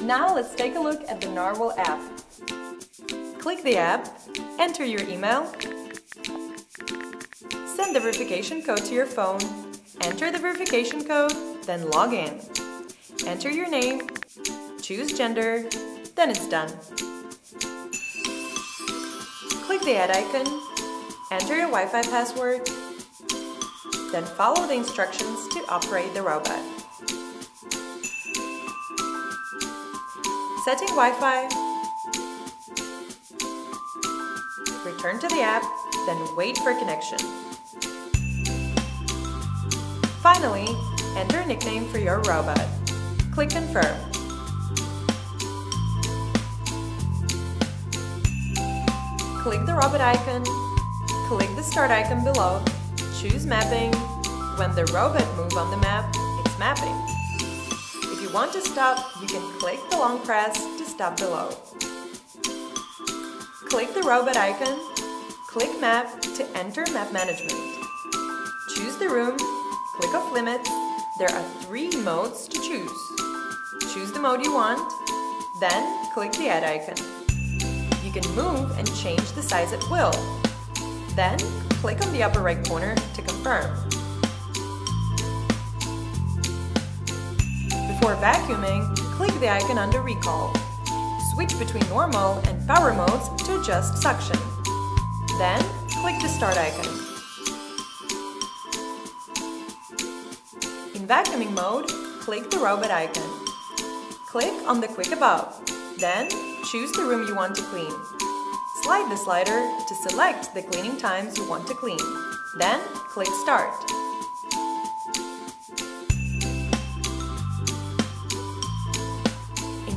Now let's take a look at the Narwal app. Click the app, enter your email, send the verification code to your phone, enter the verification code, then log in. Enter your name, choose gender, then it's done. Click the add icon, enter your Wi-Fi password, then follow the instructions to operate the robot. Setting Wi-Fi, return to the app, then wait for connection. Finally, enter a nickname for your robot. Click Confirm. Click the robot icon, click the start icon below, choose mapping. When the robot moves on the map, it's mapping. Want to stop, you can click the long press to stop below. Click the robot icon, click Map to enter map management. Choose the room, click off limits. There are three modes to choose. Choose the mode you want, then click the add icon. You can move and change the size at will. Then click on the upper right corner to confirm. Before vacuuming, click the icon under Recall. Switch between normal and power modes to adjust suction. Then, click the Start icon. In vacuuming mode, click the robot icon. Click on the quick above. Then, choose the room you want to clean. Slide the slider to select the cleaning times you want to clean. Then, click Start.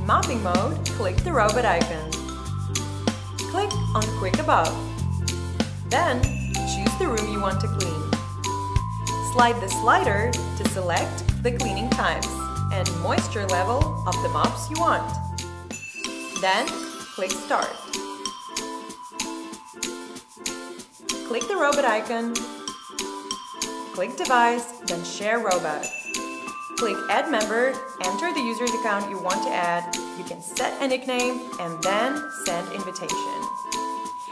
In mopping mode, click the robot icon. Click on Quick Above. Then, choose the room you want to clean. Slide the slider to select the cleaning times and moisture level of the mops you want. Then, click Start. Click the robot icon, click Device, then Share Robot. Click Add Member, enter the user's account you want to add, you can set a nickname, and then send invitation.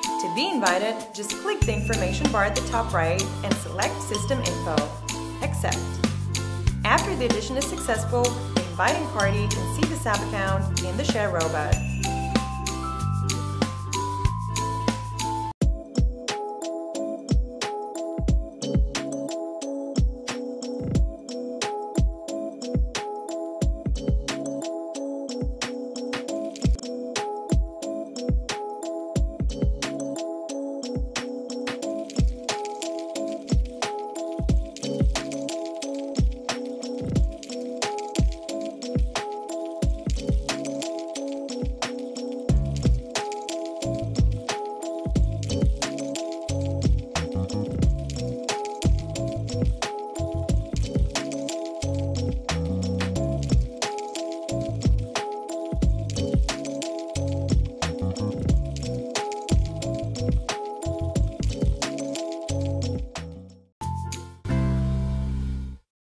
To be invited, just click the information bar at the top right and select System Info. Accept. After the addition is successful, the inviting party can see the SAP account in the Share Robot.